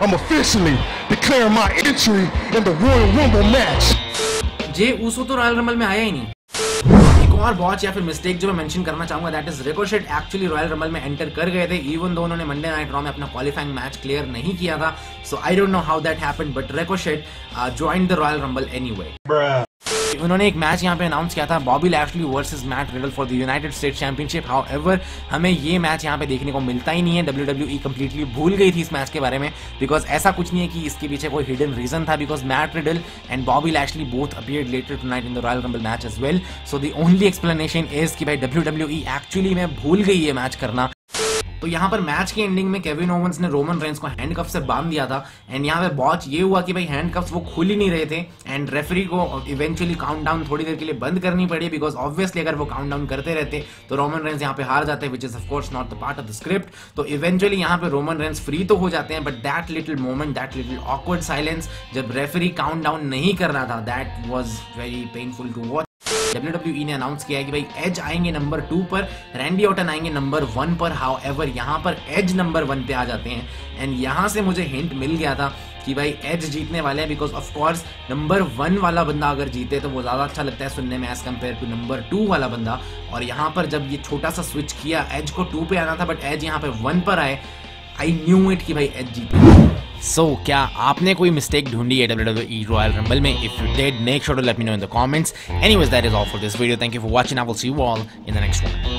I'm officially declaring my entry in the Royal Rumble match. जे उसो तो royal rumble में आया ही नहीं। एक और बॉच या फिर मिस्टेक जो मैं मेंशन करना चाहूँगा that is Ricochet actually Royal Rumble में एंटर कर गए थे इवन दो उन्होंने मंडे नाइट रॉ में अपना क्वालिफाइंग मैच क्लियर नहीं किया था। So I don't know how that happened but Ricochet join the Royal Rumble anyway उन्होंने एक मैच यहाँ पे अनाउंस किया था Bobby Lashley versus Matt Riddle for the United State championship however हमें ये मैच यहाँ पे देखने को मिलता ही नहीं है। डब्ल्यू डब्ल्यू ई कम्प्लीटली भूल गई थी इस मैच के बारे में बिकॉज़ ऐसा कुछ नहीं है कि इसके पीछे कोई हिडन रीजन था because Matt Riddle and Bobby Lashley both appear later tonight in the Royal Rumble match as well so the only explanation is कि भाई डब्ल्यू डब्ल्यू एक्चुअली में भूल गई ये मैच करना। तो यहाँ पर मैच के एंडिंग में केविन ओवंस ने रोमन रेंस को हैंडकफ से बाँध दिया था। एंड यहाँ पे बॉच ये हुआ कि भाई हैंडकफ्स वो खुल ही नहीं रहे थे। एंड रेफरी को इवेंचुअली काउंटडाउन थोड़ी देर के लिए बंद करनी पड़ी बिकॉज़ ऑब्वियसली अगर वो काउंटडाउन करते रहते तो रोमन रेंस यहाँ पे हार जाते which is of course not the part of the script तो इवेंचुअली यहाँ पे रोमन रेंस फ्री तो हो जाते हैं but that little moment that little awkward silence जब रेफरी काउंट डाउन नहीं कर रहा था that was very painful to watch WWE ने अनाउंस किया है कि भाई एज आएँगे नंबर टू पर रैंडी ऑटन आएँगे नंबर वन पर हाउ एवर यहाँ पर एज नंबर वन पे आ जाते हैं। एंड यहाँ से मुझे हिंट मिल गया था कि भाई एज जीतने वाले हैं because of course number one वाला बंदा अगर जीते तो वो ज़्यादा अच्छा लगता है सुनने में as compared to number two वाला बंदा। और यहाँ पर जब ये छोटा सा स्विच किया एज को टू पे आना था बट एज यहाँ पे वन पर आए। आई न्यू इट कि भाई एज जीते। सो so, क्या आपने कोई मिस्टेक ढूंढी है W W E Royal Rumble में? If you did make sure to let me know in the comments anyways that is all for this video thank you for watching I will see you all in the next one